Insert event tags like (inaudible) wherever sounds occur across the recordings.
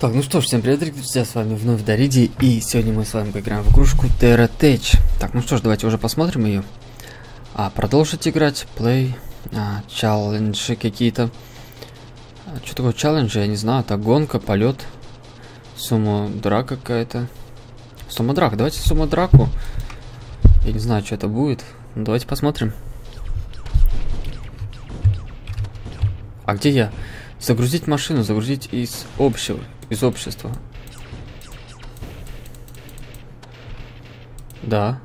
Так, ну что ж, всем привет, друзья, с вами вновь Дариди, и сегодня мы с вами поиграем в игрушку Terra Tech. Так, ну что ж, давайте уже посмотрим ее. А, продолжить играть, play, а, челленджи какие-то. А, что такое челленджи, я не знаю, это гонка, полет, сумма драка какая-то. Сумма драка, давайте сумма драку. Я не знаю, что это будет, ну, давайте посмотрим. А где я? Загрузить машину, загрузить из общего, из общества. Да.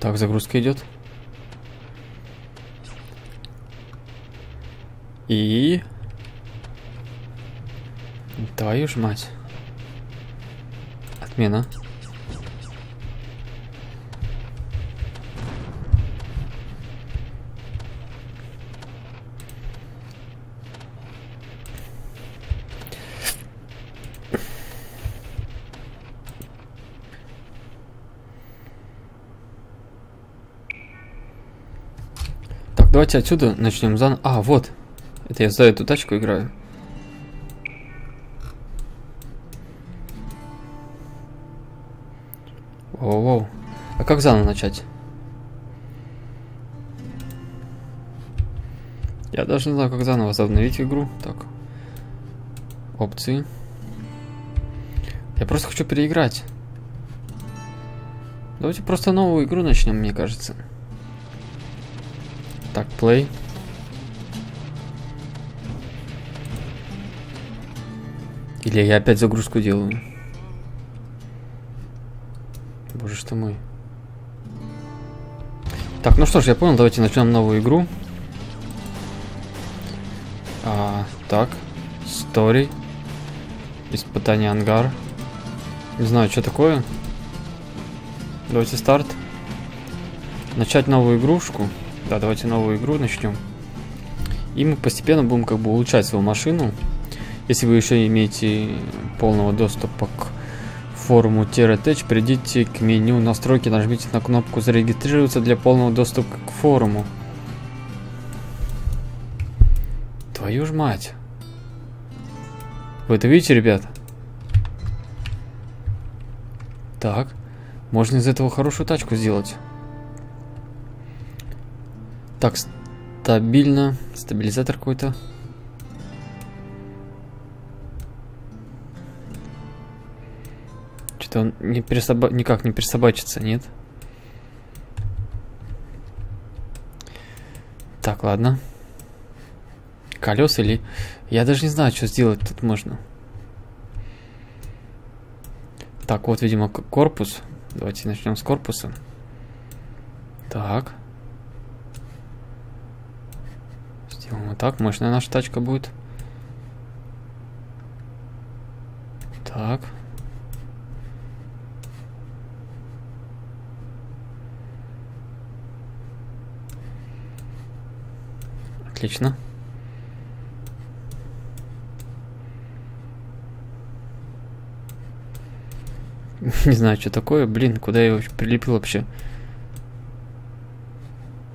Так, загрузка идет. И... Твою ж мать. Отмена. Так, давайте отсюда начнем заново. А, вот. Это я за эту тачку играю. Воу-воу. А как заново начать? Я даже не знаю, как заново возобновить игру. Так. Опции. Я просто хочу переиграть. Давайте просто новую игру начнем, мне кажется. Так, play. Или я опять загрузку делаю? Боже что мой. Так, ну что ж, я понял, давайте начнем новую игру. А, так, story. Испытание ангар. Не знаю, что такое. Давайте старт. Начать новую игрушку. Да, давайте новую игру начнем. И мы постепенно будем как бы улучшать свою машину. Если вы еще имеете полного доступа к форуму TerraTech, придите к меню настройки, нажмите на кнопку зарегистрироваться для полного доступа к форуму. Твою ж мать. Вы это видите, ребят? Так. Можно из этого хорошую тачку сделать. Так, стабильно. Стабилизатор какой-то. Что-то он не пересоба... никак не пересобачится, нет? Так, ладно. Колеса или... Я даже не знаю, что сделать тут можно. Так, вот, видимо, корпус. Давайте начнем с корпуса. Так. Сделаем вот так. Мощная наша тачка будет. Так. Отлично. (laughs) Не знаю, что такое. Блин, куда я его прилепил вообще?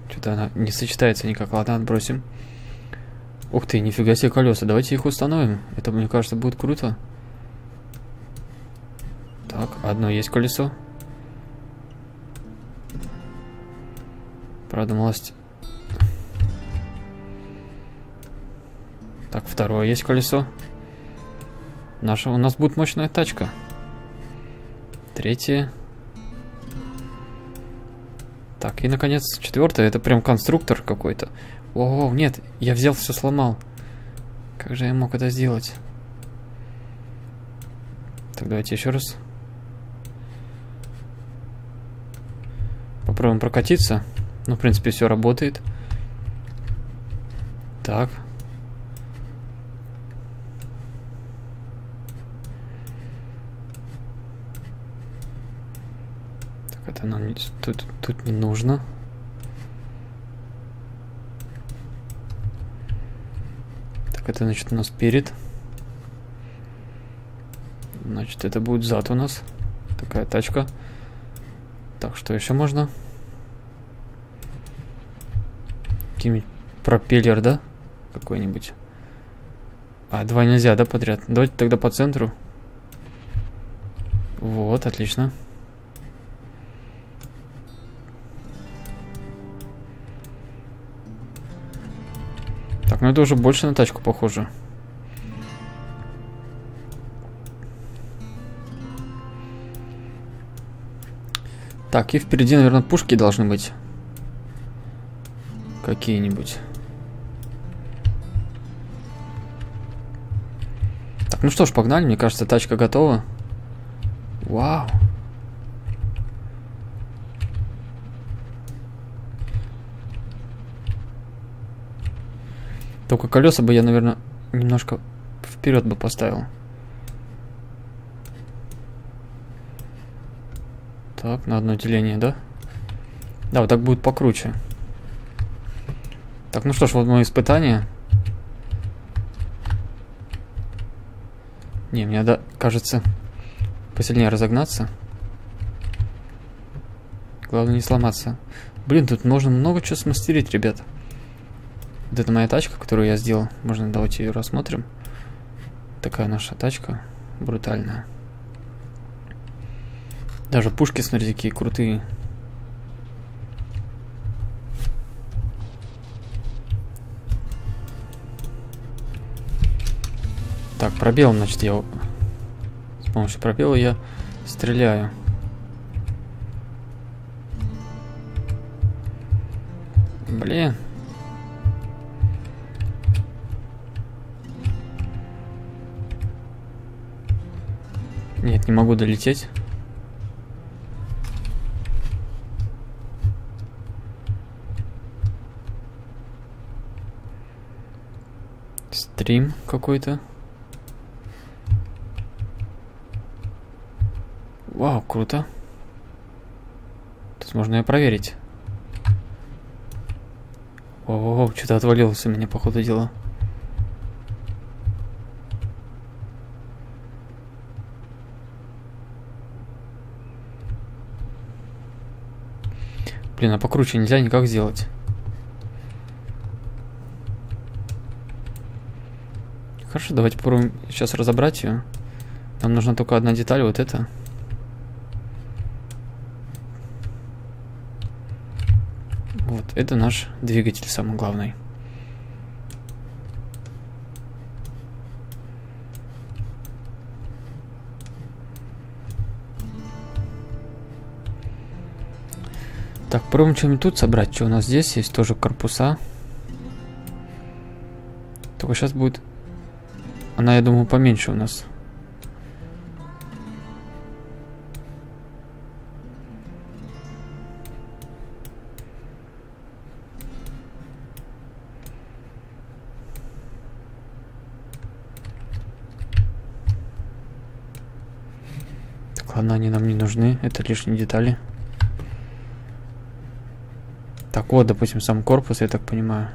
Что-то она не сочетается никак. Ладно, отбросим. Ух ты, нифига себе колеса. Давайте их установим. Это, мне кажется, будет круто. Так, одно есть колесо. Правда, малость. Так, второе есть колесо. Наша, у нас будет мощная тачка. Третье. Так, и, наконец, четвертое. Это прям конструктор какой-то. О, нет, я взял все сломал. Как же я мог это сделать? Так, давайте еще раз. Попробуем прокатиться. Ну, в принципе, все работает. Так. Так, это нам тут, тут не нужно. Это значит у нас перед. Значит, это будет зад у нас. Такая тачка. Так, что еще можно? Какой-нибудь пропеллер, да? Какой-нибудь. А, два нельзя, да, подряд? Давайте тогда по центру. Вот, отлично. Так, ну это уже больше на тачку похоже. Так, и впереди, наверное, пушки должны быть. Какие-нибудь. Так, ну что ж, погнали. Мне кажется, тачка готова. Вау. Только колеса бы я, наверное, немножко вперед бы поставил. Так, на одно деление, да? Да, вот так будет покруче. Так, ну что ж, вот мое испытание. Не, мне, да, кажется, посильнее разогнаться. Главное не сломаться. Блин, тут можно много чего смастерить, ребята. Вот это моя тачка, которую я сделал. Можно давайте ее рассмотрим. Такая наша тачка. Брутальная. Даже пушки, смотрите, какие крутые. Так, пробелом, значит, я... С помощью пробела я стреляю. Блин. Нет, не могу долететь. Стрим какой-то. Вау, круто. Тут можно ее проверить. О, что-то отвалилось у меня, по ходу дела. Блин, а покруче нельзя никак сделать. Хорошо, давайте попробуем сейчас разобрать ее. Нам нужна только одна деталь, вот эта. Вот, это наш двигатель самый главный. Так, пробуем что-нибудь тут собрать. Что у нас здесь есть? Тоже корпуса. Только сейчас будет... Она, я думаю, поменьше у нас. Так, ладно, они нам не нужны. Это лишние детали. Так, вот, допустим, сам корпус, я так понимаю.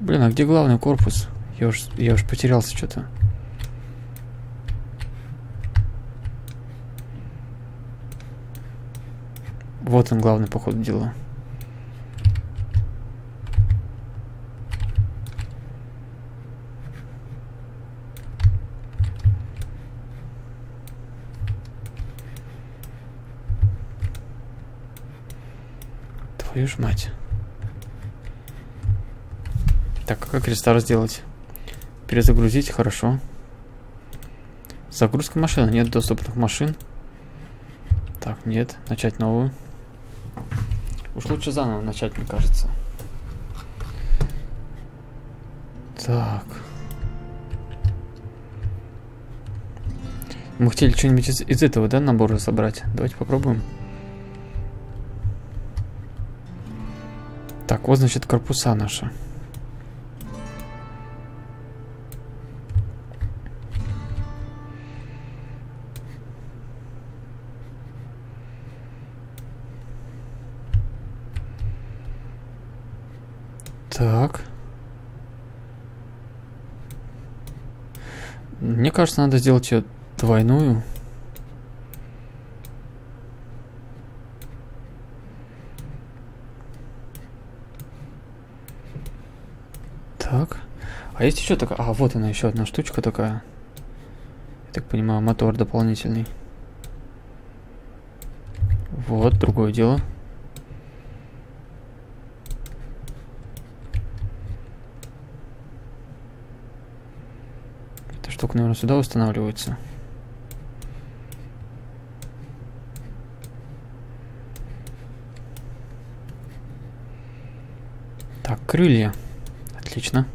Блин, а где главный корпус? Я уж, я уж потерялся что-то. Вот он главный, по ходу дела. Твою ж мать. Так, а как рестарт сделать? Перезагрузить, хорошо. Загрузка машины. Нет доступных машин. Так, нет. Начать новую. Уж лучше заново начать, мне кажется. Так. Мы хотели что-нибудь из, из этого, да, набора собрать? Давайте попробуем. Так, вот, значит, корпуса наши. Так. Мне кажется, надо сделать ее двойную. Так. А есть еще такая... А, вот она, еще одна штучка такая. Я так понимаю, мотор дополнительный. Вот, другое дело. Эта штука, наверное, сюда устанавливается. Так, крылья. Отлично.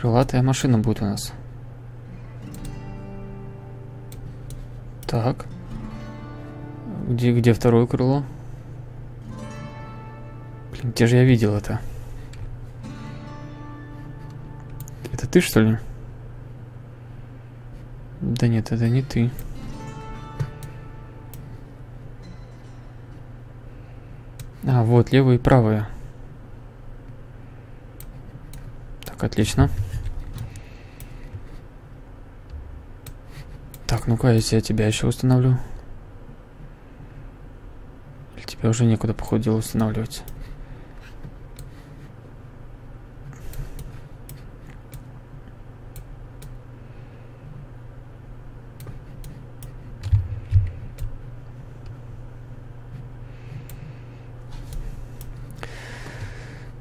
Крылатая машина будет у нас. Так. Где, где второе крыло? Блин, где же я видел это? Это ты, что ли? Да нет, это не ты. А, вот, левое и правое. Так, отлично. Так, ну-ка, если я тебя еще установлю. Или тебе уже некуда, походу, устанавливать.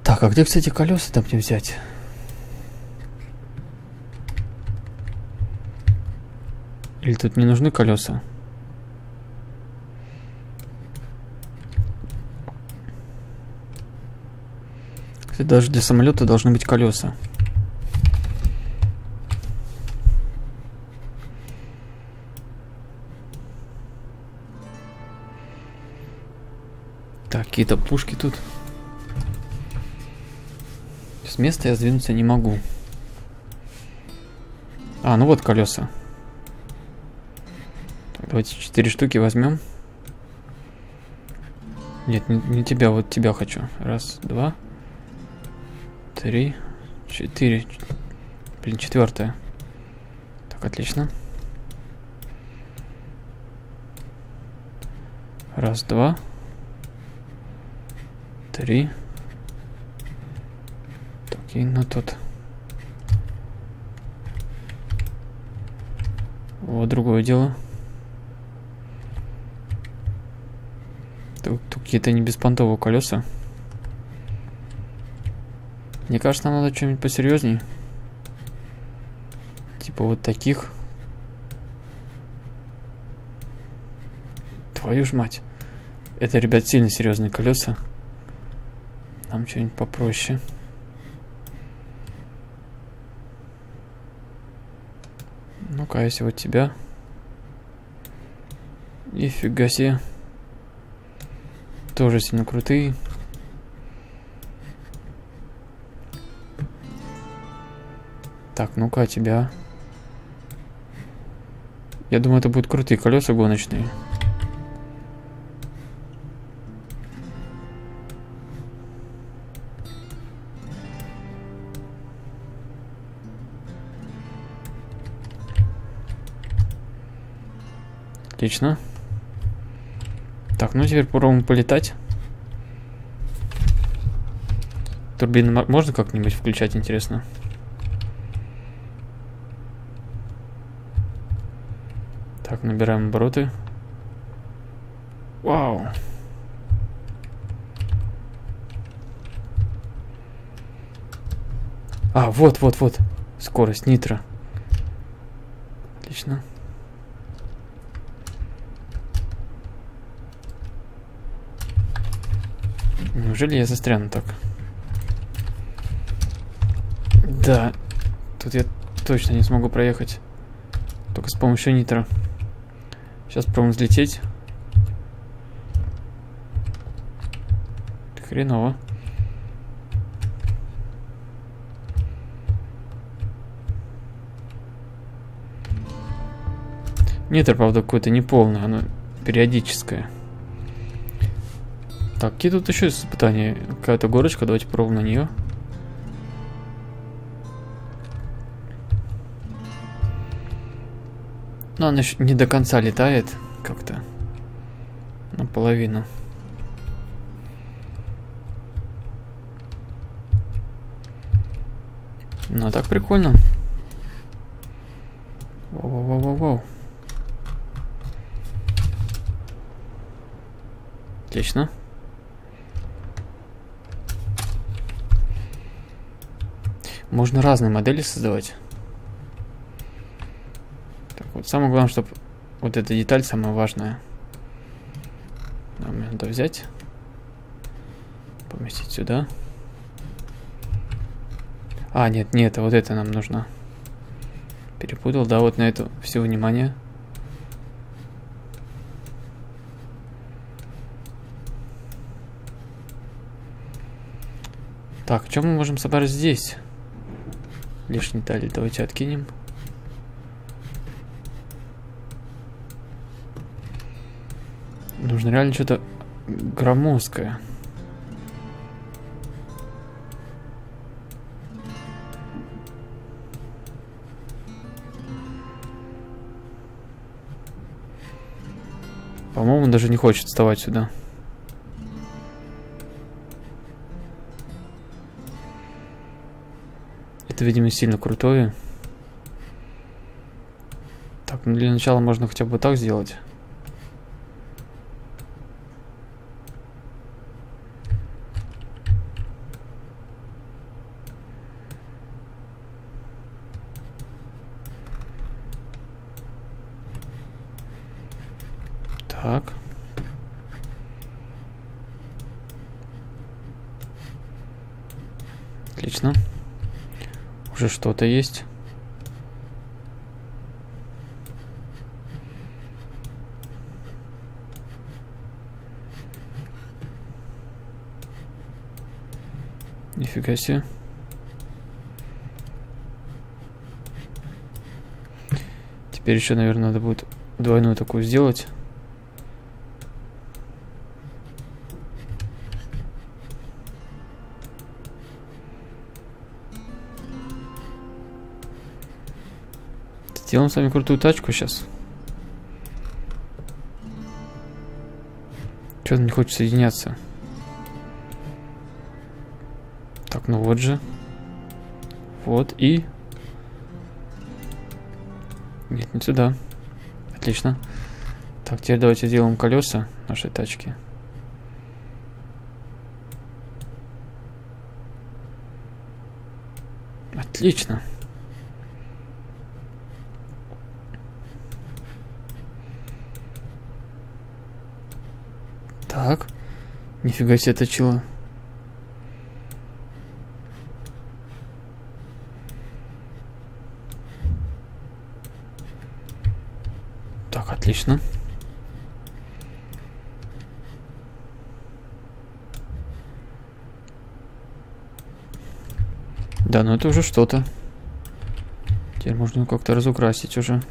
Так, а где, кстати, колеса там мне взять? Или тут не нужны колеса? Кстати, даже для самолета должны быть колеса. Так, какие-то пушки тут. С места я сдвинуться не могу. А, ну вот колеса. Давайте четыре штуки возьмем. Нет, не, не тебя, вот тебя хочу. Раз, два, три, четыре. Блин, четвертая. Так, отлично. Раз, два, три. Так, и на тот. Вот другое дело. Тут, тут какие-то не беспонтовые колеса. Мне кажется, нам надо что-нибудь посерьезней. Типа вот таких. Твою ж мать. Это, ребят, сильно серьезные колеса. Нам что-нибудь попроще. Ну-ка, если вот тебя. Нифига себе тоже сильно крутые. Так, ну-ка, а тебя. Я думаю, это будут крутые колеса гоночные. Отлично. Так, ну теперь попробуем полетать. Турбины можно как-нибудь включать, интересно? Так, набираем обороты. Вау. А, вот, вот, вот. Скорость нитро. Отлично. Неужели я застряну так? Да. Тут я точно не смогу проехать. Только с помощью нитро. Сейчас пробуем взлететь. Хреново. Нитро, правда, какое-то неполное, оно периодическое. Так, какие тут еще испытания? Какая-то горочка, давайте пробуем на нее. Но она еще не до конца летает как-то. Наполовину. Ну, так прикольно. Воу-воу-воу-воу. Отлично. Можно разные модели создавать. Так, вот самое главное, чтобы вот эта деталь самая важная. Нам надо взять, поместить сюда. А, нет, нет, вот это нам нужно. Перепутал, да, вот на это все внимание. Так, что мы можем собрать здесь? Лишний таль давайте откинем. Нужно реально что-то громоздкое. По-моему, даже не хочет вставать сюда. Это, видимо, сильно крутое. Так, ну для начала можно хотя бы так сделать. Так. Отлично. Уже что-то есть. Нифига себе. Теперь еще, наверное, надо будет двойную такую сделать. Сделаем с вами крутую тачку сейчас. Что-то не хочет соединяться. Так, ну вот же. Вот и... Нет, не сюда. Отлично. Так, теперь давайте сделаем колеса нашей тачки. Отлично. Так. Нифига себе точила. Так, отлично. Да, ну это уже что-то. Теперь можно как-то разукрасить уже.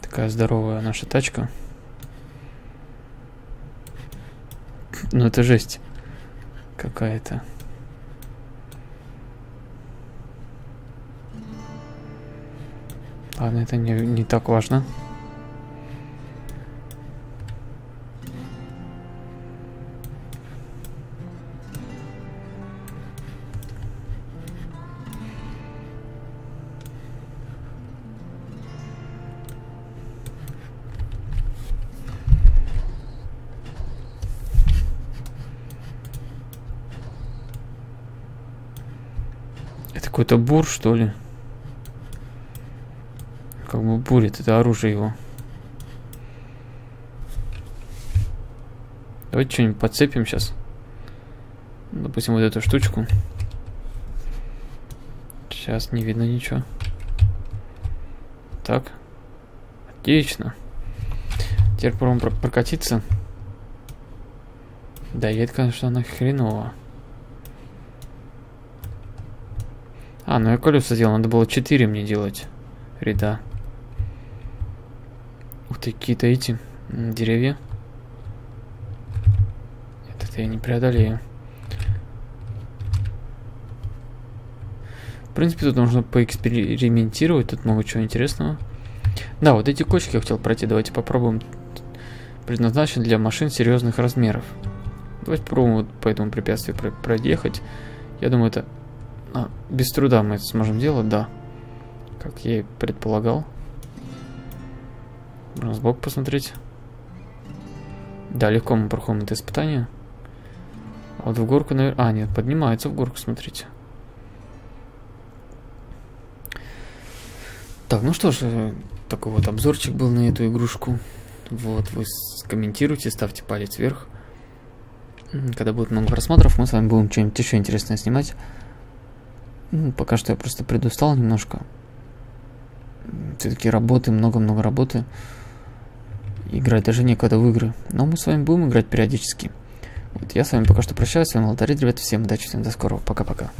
Такая здоровая наша тачка. Ну это жесть какая-то. Ладно, это не, не так важно. Какой-то бур, что ли? Как бы бурит, это оружие его. Давайте что-нибудь подцепим сейчас. Допустим, вот эту штучку. Сейчас не видно ничего. Так. Отлично. Теперь попробуем прокатиться. Да, едет, конечно, она хреново. А, ну я колеса сделал, надо было 4 мне делать ряда. Ух ты, какие-то эти деревья. Это я не преодолею. В принципе, тут нужно поэкспериментировать, тут много чего интересного. Да, вот эти кочки я хотел пройти, давайте попробуем. Предназначен для машин серьезных размеров. Давайте попробуем вот по этому препятствию про проехать. Я думаю, это а, без труда мы это сможем делать, да. Как я и предполагал. Можно сбоку посмотреть. Да, легко мы проходим это испытание. Вот в горку, наверное... А, нет, поднимается в горку, смотрите. Так, ну что ж, э, такой вот обзорчик был на эту игрушку. Вот, вы комментируйте, ставьте палец вверх. Когда будет много просмотров, мы с вами будем что-нибудь еще интересное снимать. Ну, пока что я просто предустал немножко. Все-таки работы, много-много работы. Играть даже некогда в игры. Но мы с вами будем играть периодически. Вот, я с вами пока что прощаюсь. С вами Алтарид, ребят. Всем удачи, всем до скорого. Пока-пока.